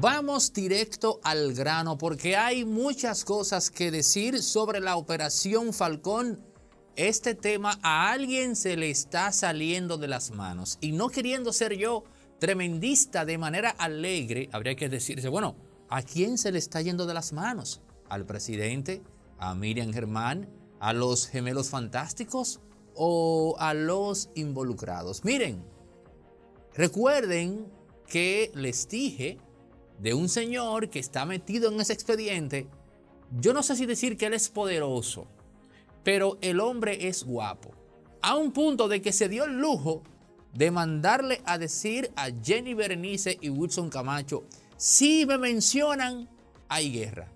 Vamos directo al grano porque hay muchas cosas que decir sobre la operación Falcón. Este tema a alguien se le está saliendo de las manos y no queriendo ser yo tremendista de manera alegre, habría que decirse, bueno, ¿a quién se le está yendo de las manos? ¿Al presidente? ¿A Miriam Germán? ¿A los gemelos fantásticos? ¿O a los involucrados? Miren, recuerden que les dije de un señor que está metido en ese expediente, yo no sé si decir que él es poderoso, pero el hombre es guapo. A un punto de que se dio el lujo de mandarle a decir a Jenny Berenice y Wilson Camacho, si me mencionan, hay guerra.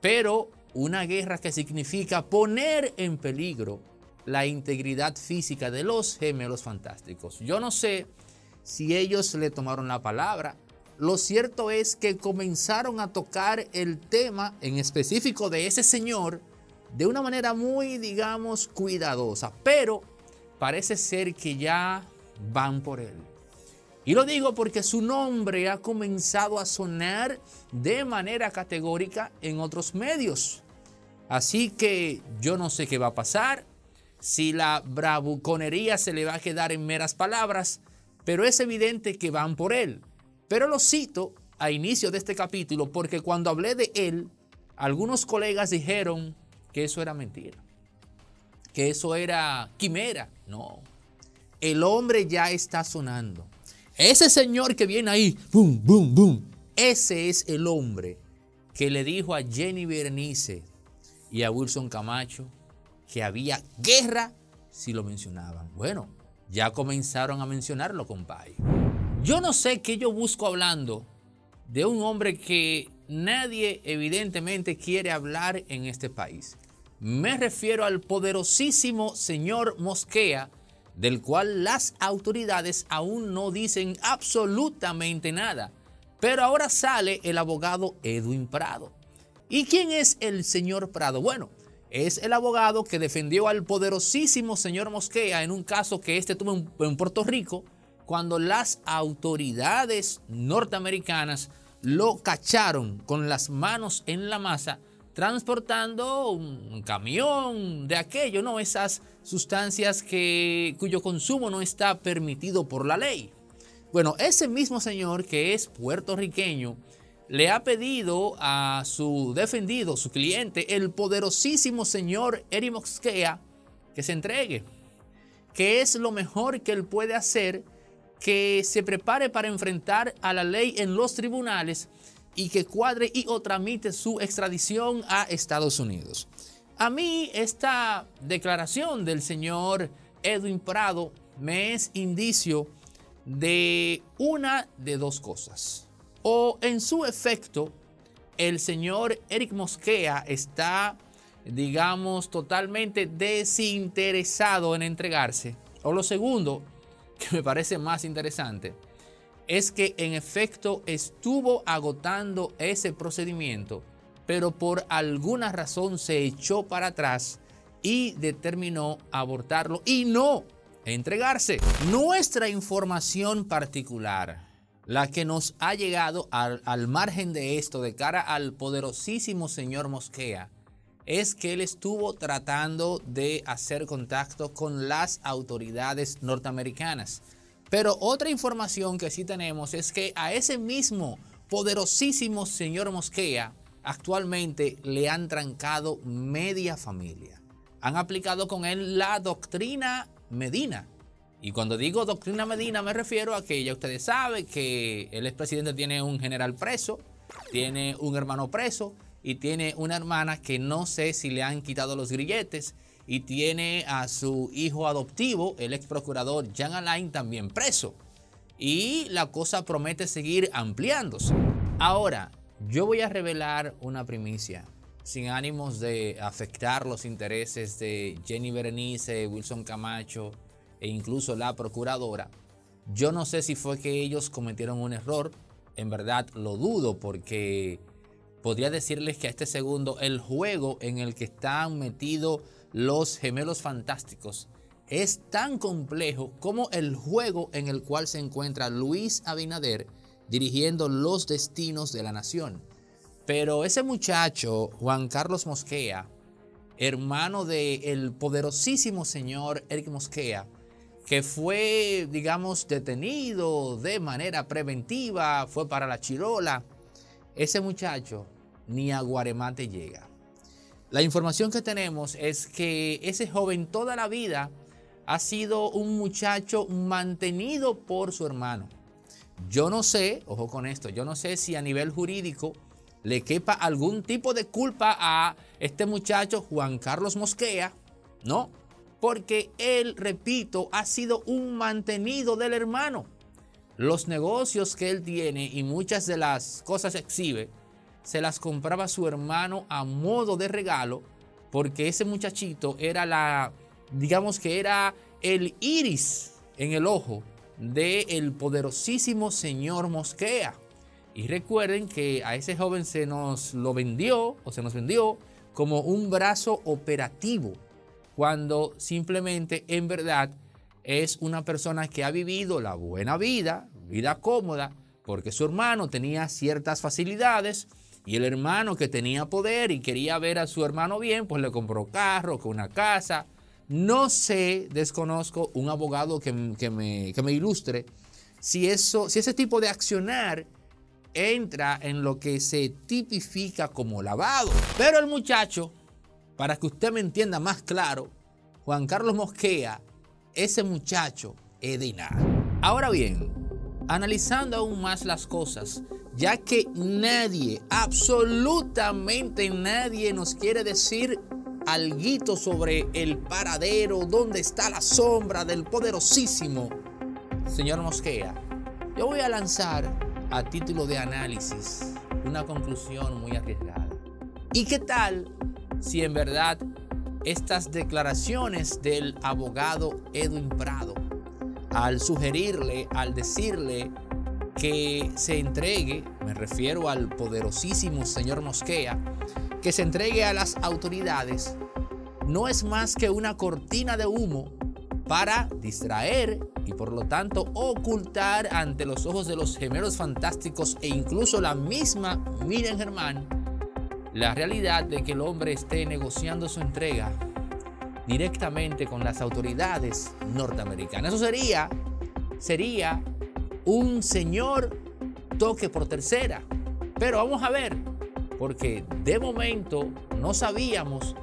Pero una guerra que significa poner en peligro la integridad física de los gemelos fantásticos. Yo no sé si ellos le tomaron la palabra. Lo cierto es que comenzaron a tocar el tema en específico de ese señor de una manera muy, digamos, cuidadosa. Pero parece ser que ya van por él. Y lo digo porque su nombre ha comenzado a sonar de manera categórica en otros medios. Así que yo no sé qué va a pasar, si la bravuconería se le va a quedar en meras palabras, pero es evidente que van por él. Pero lo cito a inicio de este capítulo porque cuando hablé de él, algunos colegas dijeron que eso era mentira, que eso era quimera. No, el hombre ya está sonando. Ese señor que viene ahí, boom, boom, boom, ese es el hombre que le dijo a Jenny Bernice y a Wilson Camacho que había guerra si lo mencionaban. Bueno, ya comenzaron a mencionarlo, compadre. Yo no sé qué yo busco hablando de un hombre que nadie evidentemente quiere hablar en este país. Me refiero al poderosísimo señor Mosquea, del cual las autoridades aún no dicen absolutamente nada. Pero ahora sale el abogado Edwin Prado. ¿Y quién es el señor Prado? Bueno, es el abogado que defendió al poderosísimo señor Mosquea en un caso que este tuvo en Puerto Rico, cuando las autoridades norteamericanas lo cacharon con las manos en la masa transportando un camión de aquello, ¿no? Esas sustancias que, cuyo consumo no está permitido por la ley. Bueno, ese mismo señor que es puertorriqueño le ha pedido a su defendido, su cliente, el poderosísimo señor Eric Mosquea, que se entregue, que es lo mejor que él puede hacer, que se prepare para enfrentar a la ley en los tribunales y que cuadre y o tramite su extradición a Estados Unidos. A mí esta declaración del señor Edwin Prado me es indicio de una de dos cosas. O en su efecto, el señor Eric Mosquea está, digamos, totalmente desinteresado en entregarse. O lo segundo, que me parece más interesante, es que en efecto estuvo agotando ese procedimiento, pero por alguna razón se echó para atrás y determinó abortarlo y no entregarse. Nuestra información particular, la que nos ha llegado al, al, margen de esto de cara al poderosísimo señor Mosquea, es que él estuvo tratando de hacer contacto con las autoridades norteamericanas pero otra información que sí tenemos es que a ese mismo poderosísimo señor Mosquea actualmente le han trancado media familia. Han aplicado con él la doctrina Medina. Y cuando digo doctrina Medina me refiero a que ya ustedes saben que el expresidente tiene un general preso, tiene un hermano preso y tiene una hermana que no sé si le han quitado los grilletes y tiene a su hijo adoptivo, el ex procurador Jean Alain, también preso. Y la cosa promete seguir ampliándose. Ahora, yo voy a revelar una primicia sin ánimos de afectar los intereses de Jenny Berenice, Wilson Camacho e incluso la procuradora. Yo no sé si fue que ellos cometieron un error, en verdad lo dudo porque podría decirles que a este segundo el juego en el que están metidos los gemelos fantásticos es tan complejo como el juego en el cual se encuentra Luis Abinader, dirigiendo los destinos de la nación. Pero ese muchacho, Juan Carlos Mosquea, hermano del poderosísimo señor Eric Mosquea, que fue, digamos, detenido de manera preventiva, fue para la Chirola, ese muchacho ni a Guaremate llega. La información que tenemos es que ese joven toda la vida ha sido un muchacho mantenido por su hermano. Yo no sé, ojo con esto, yo no sé si a nivel jurídico le quepa algún tipo de culpa a este muchacho Juan Carlos Mosquea, ¿no? Porque él, repito, ha sido un mantenido del hermano. Los negocios que él tiene y muchas de las cosas exhibe, se las compraba su hermano a modo de regalo, porque ese muchachito era la, digamos que era el iris en el ojo del el poderosísimo señor Mosquea. Y recuerden que a ese joven se nos lo vendió o se nos vendió como un brazo operativo, cuando simplemente en verdad es una persona que ha vivido la buena vida, vida cómoda, porque su hermano tenía ciertas facilidades y el hermano que tenía poder y quería ver a su hermano bien, pues le compró carro, con una casa. No sé, desconozco un abogado que, me, ilustre si, eso, si ese tipo de accionar entra en lo que se tipifica como lavado. Pero el muchacho, para que usted me entienda más claro, Juan Carlos Mosquea, ese muchacho es de nada. Ahora bien, analizando aún más las cosas, ya que nadie, absolutamente nadie nos quiere decir algo sobre el paradero, dónde está la sombra del poderosísimo señor Mosquea, yo voy a lanzar a título de análisis una conclusión muy arriesgada. ¿Y qué tal si en verdad estas declaraciones del abogado Edwin Prado, al sugerirle, al decirle que se entregue, me refiero al poderosísimo señor Mosquea, que se entregue a las autoridades, no es más que una cortina de humo para distraer y por lo tanto ocultar ante los ojos de los gemelos fantásticos e incluso la misma Miriam Germán la realidad de que el hombre esté negociando su entrega directamente con las autoridades norteamericanas. Eso sería, sería un señor toque por tercera. Pero vamos a ver, porque de momento no sabíamos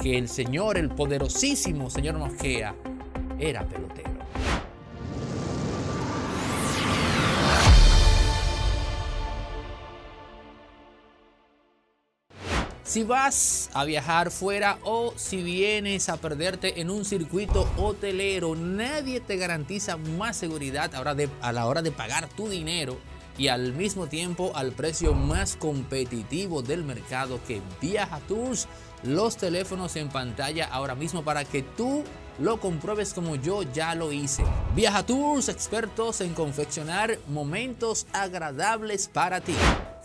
que el señor, el poderosísimo señor Mosquea, era pelotero. Si vas a viajar fuera o si vienes a perderte en un circuito hotelero, nadie te garantiza más seguridad a la hora de pagar tu dinero y al mismo tiempo al precio más competitivo del mercado que Viaja. Los teléfonos en pantalla ahora mismo para que tú lo compruebes como yo ya lo hice. Viaja Tours, expertos en confeccionar momentos agradables para ti.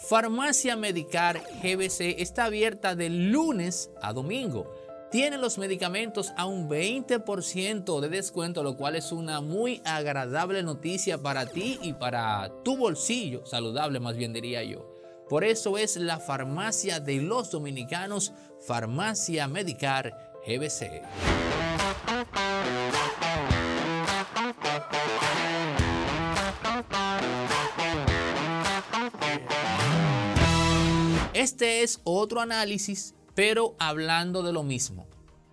Farmacia Medicar GBC está abierta de lunes a domingo. Tiene los medicamentos a un 20% de descuento, lo cual es una muy agradable noticia para ti y para tu bolsillo, saludable más bien diría yo. Por eso es la farmacia de los dominicanos, Farmacia Medicar GBC. Este es otro análisis, pero hablando de lo mismo.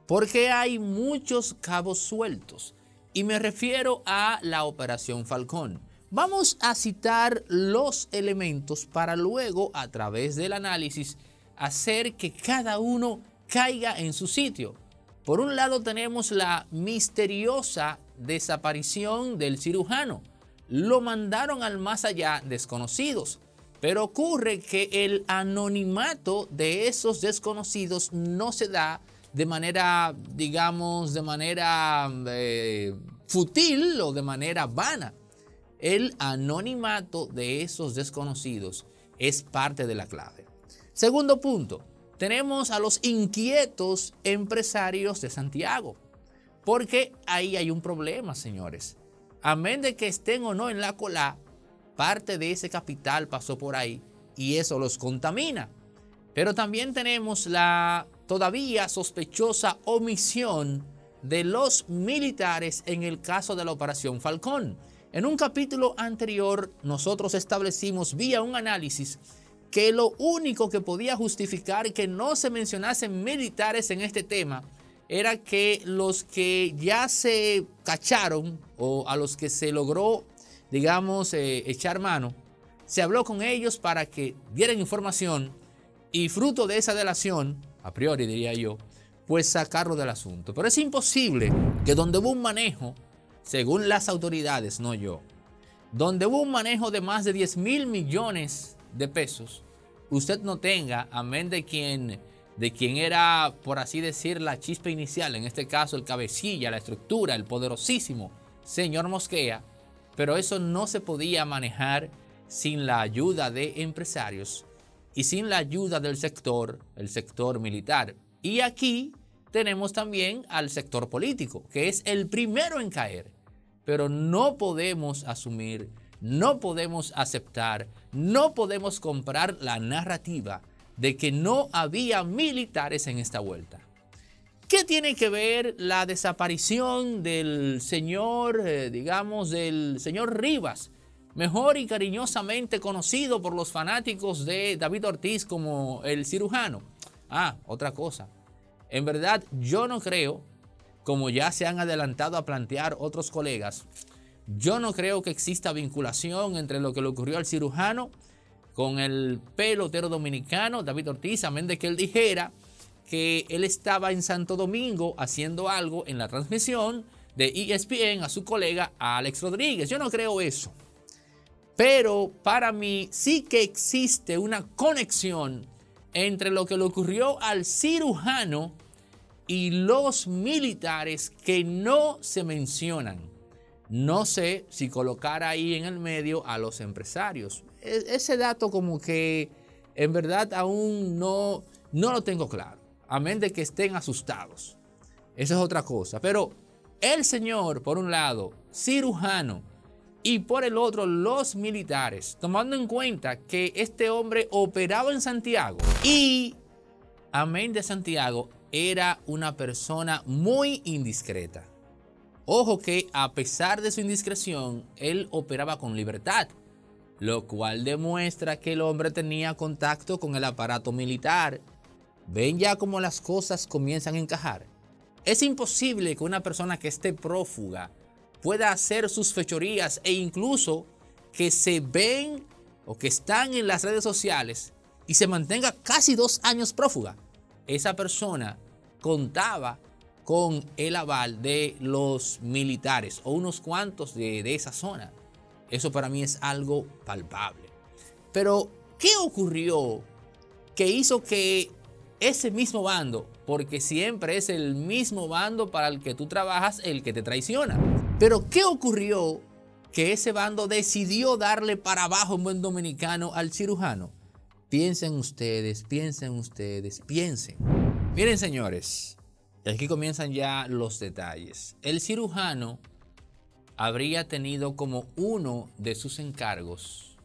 Porque hay muchos cabos sueltos. Y me refiero a la Operación Falcón. Vamos a citar los elementos para luego, a través del análisis, hacer que cada uno caiga en su sitio. Por un lado tenemos la misteriosa desaparición del cirujano. Lo mandaron al más allá desconocidos. Pero ocurre que el anonimato de esos desconocidos no se da de manera, digamos, de manera eh, futil o de manera vana. El anonimato de esos desconocidos es parte de la clave. Segundo punto, tenemos a los inquietos empresarios de Santiago. Porque ahí hay un problema, señores. Amén de que estén o no en la cola, parte de ese capital pasó por ahí y eso los contamina. Pero también tenemos la todavía sospechosa omisión de los militares en el caso de la Operación Falcón. En un capítulo anterior nosotros establecimos vía un análisis que lo único que podía justificar que no se mencionasen militares en este tema era que los que ya se cacharon o a los que se logró, digamos, eh, echar mano, se habló con ellos para que dieran información y fruto de esa delación, a priori diría yo, pues sacarlo del asunto. Pero es imposible que donde hubo un manejo, según las autoridades, no yo, donde hubo un manejo de más de 10 mil millones de pesos, usted no tenga, amén de quien de quien era, por así decir, la chispa inicial, en este caso el cabecilla, la estructura, el poderosísimo señor Mosquea, pero eso no se podía manejar sin la ayuda de empresarios y sin la ayuda del sector, el sector militar. Y aquí tenemos también al sector político, que es el primero en caer, pero no podemos asumir, no podemos aceptar, no podemos comprar la narrativa de que no había militares en esta vuelta. ¿Qué tiene que ver la desaparición del señor, eh, digamos, del señor Rivas, mejor y cariñosamente conocido por los fanáticos de David Ortiz como el cirujano? Ah, otra cosa. En verdad, yo no creo, como ya se han adelantado a plantear otros colegas, yo no creo que exista vinculación entre lo que le ocurrió al cirujano con el pelotero dominicano David Ortiz, amén de que él dijera que él estaba en Santo Domingo haciendo algo en la transmisión de ESPN a su colega Alex Rodríguez. Yo no creo eso. Pero para mí sí que existe una conexión entre lo que le ocurrió al cirujano y los militares que no se mencionan. No sé si colocar ahí en el medio a los empresarios. E, ese dato como que en verdad aún no, no lo tengo claro. Amén de que estén asustados. Esa es otra cosa. Pero el Señor, por un lado, cirujano, y por el otro, los militares, tomando en cuenta que este hombre operaba en Santiago y, amén de Santiago, era una persona muy indiscreta. Ojo que a pesar de su indiscreción, él operaba con libertad lo cual demuestra que el hombre tenía contacto con el aparato militar. Ven ya cómo las cosas comienzan a encajar. Es imposible que una persona que esté prófuga pueda hacer sus fechorías e incluso que se ven o que están en las redes sociales y se mantenga casi dos años prófuga. Esa persona contaba con el aval de los militares o unos cuantos de, de esa zona. Eso para mí es algo palpable. Pero, ¿qué ocurrió que hizo que ese mismo bando, porque siempre es el mismo bando para el que tú trabajas, el que te traiciona? Pero, ¿qué ocurrió que ese bando decidió darle para abajo un buen dominicano al cirujano? Piensen ustedes, piensen ustedes, piensen. Miren señores, aquí comienzan ya los detalles. El cirujano habría tenido como uno de sus encargos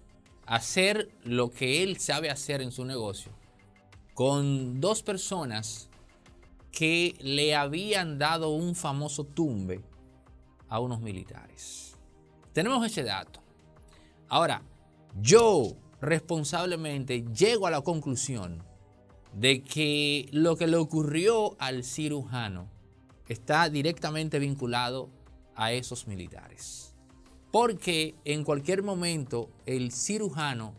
hacer lo que él sabe hacer en su negocio con dos personas que le habían dado un famoso tumbe a unos militares. Tenemos ese dato. Ahora, yo responsablemente llego a la conclusión de que lo que le ocurrió al cirujano está directamente vinculado a esos militares. Porque en cualquier momento el cirujano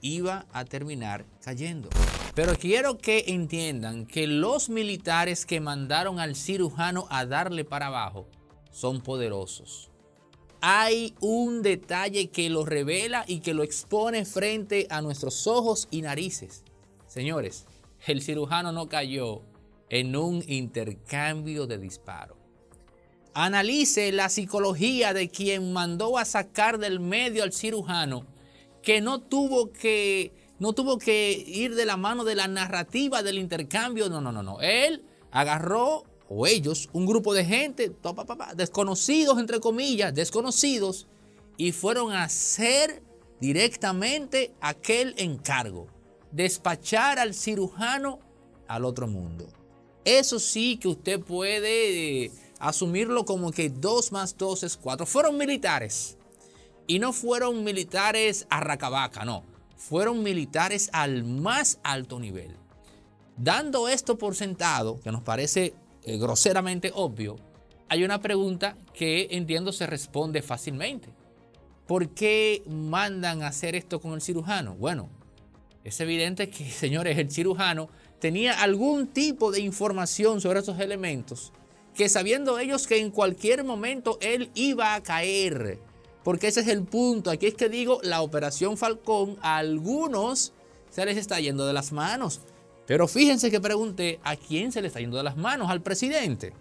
iba a terminar cayendo. Pero quiero que entiendan que los militares que mandaron al cirujano a darle para abajo son poderosos. Hay un detalle que lo revela y que lo expone frente a nuestros ojos y narices. Señores, el cirujano no cayó en un intercambio de disparos analice la psicología de quien mandó a sacar del medio al cirujano, que no tuvo que, no tuvo que ir de la mano de la narrativa del intercambio. No, no, no, no. Él agarró, o ellos, un grupo de gente, desconocidos, entre comillas, desconocidos, y fueron a hacer directamente aquel encargo, despachar al cirujano al otro mundo. Eso sí que usted puede eh, asumirlo como que 2 más 2 es 4. Fueron militares. Y no fueron militares a racabaca, no. Fueron militares al más alto nivel. Dando esto por sentado, que nos parece eh, groseramente obvio, hay una pregunta que entiendo se responde fácilmente. ¿Por qué mandan a hacer esto con el cirujano? Bueno, es evidente que, señores, el cirujano tenía algún tipo de información sobre esos elementos que sabiendo ellos que en cualquier momento él iba a caer. Porque ese es el punto. Aquí es que digo, la operación Falcón a algunos se les está yendo de las manos. Pero fíjense que pregunté a quién se le está yendo de las manos, al presidente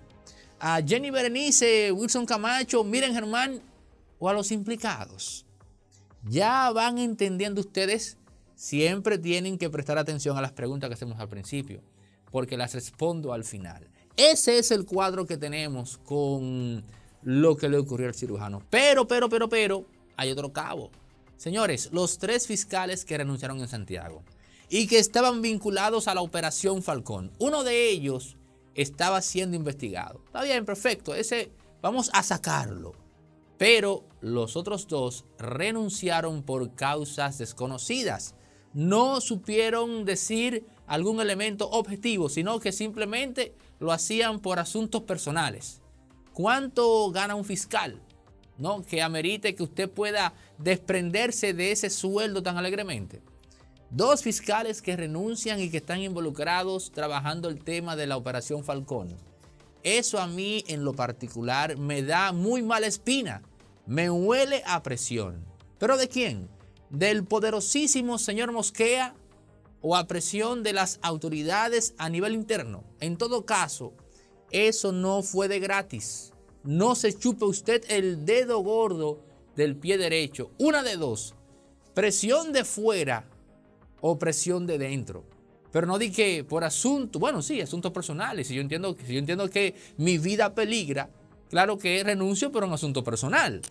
a Jenny Berenice, Wilson Camacho, Miren Germán o a los implicados. Ya van entendiendo ustedes, siempre tienen que prestar atención a las preguntas que hacemos al principio, porque las respondo al final. Ese es el cuadro que tenemos con lo que le ocurrió al cirujano. Pero, pero, pero, pero, hay otro cabo. Señores, los tres fiscales que renunciaron en Santiago y que estaban vinculados a la operación Falcón, uno de ellos estaba siendo investigado. Está bien, perfecto, ese vamos a sacarlo. Pero los otros dos renunciaron por causas desconocidas. No supieron decir algún elemento objetivo, sino que simplemente lo hacían por asuntos personales. ¿Cuánto gana un fiscal? ¿No? Que amerite que usted pueda desprenderse de ese sueldo tan alegremente. Dos fiscales que renuncian y que están involucrados trabajando el tema de la operación Falcón. Eso a mí en lo particular me da muy mala espina. Me huele a presión. ¿Pero de quién? ¿Del poderosísimo señor Mosquea o a presión de las autoridades a nivel interno? En todo caso, eso no fue de gratis. No se chupe usted el dedo gordo del pie derecho. Una de dos. Presión de fuera opresión de dentro. Pero no di que por asunto, bueno, sí, asuntos personales. Si yo entiendo, si yo entiendo que mi vida peligra, claro que renuncio, pero un asunto personal.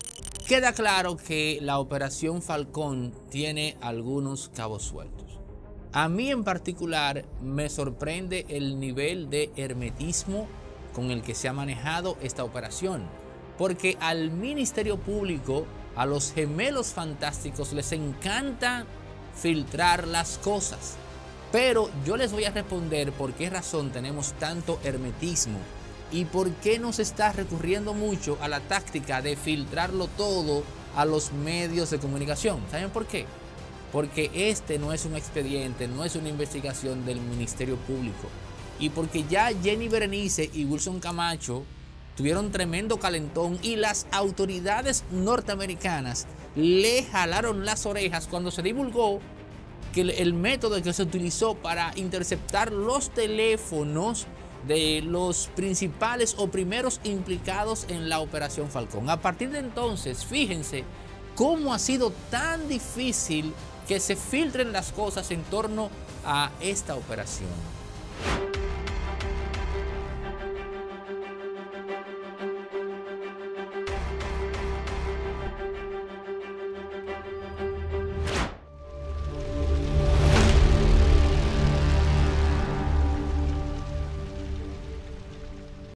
Queda claro que la operación Falcón tiene algunos cabos sueltos. A mí en particular me sorprende el nivel de hermetismo con el que se ha manejado esta operación, porque al Ministerio Público, a los gemelos fantásticos les encanta filtrar las cosas. Pero yo les voy a responder por qué razón tenemos tanto hermetismo y por qué nos está recurriendo mucho a la táctica de filtrarlo todo a los medios de comunicación. ¿Saben por qué? Porque este no es un expediente, no es una investigación del Ministerio Público. Y porque ya Jenny Berenice y Wilson Camacho tuvieron tremendo calentón y las autoridades norteamericanas le jalaron las orejas cuando se divulgó que el, método que se utilizó para interceptar los teléfonos de los principales o primeros implicados en la operación Falcón. A partir de entonces, fíjense cómo ha sido tan difícil que se filtren las cosas en torno a esta operación.